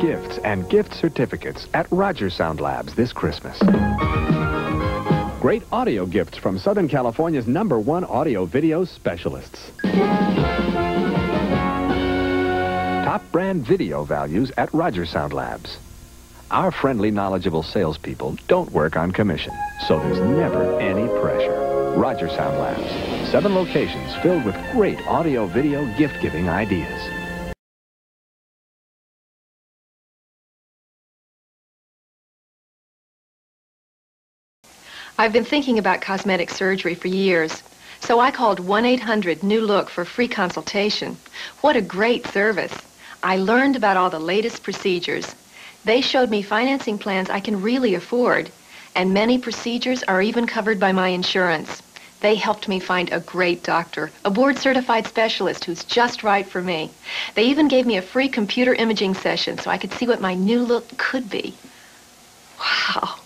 gifts and gift certificates at Rogersound Labs this Christmas. Great audio gifts from Southern California's number one audio video specialists. Top brand video values at Rogersound Labs. Our friendly, knowledgeable salespeople don't work on commission, so there's never any pressure. Rogersound Labs. Seven locations filled with great audio video gift-giving ideas. I've been thinking about cosmetic surgery for years. So I called 1-800-NEW-LOOK for free consultation. What a great service. I learned about all the latest procedures. They showed me financing plans I can really afford. And many procedures are even covered by my insurance. They helped me find a great doctor, a board-certified specialist who's just right for me. They even gave me a free computer imaging session so I could see what my new look could be. Wow.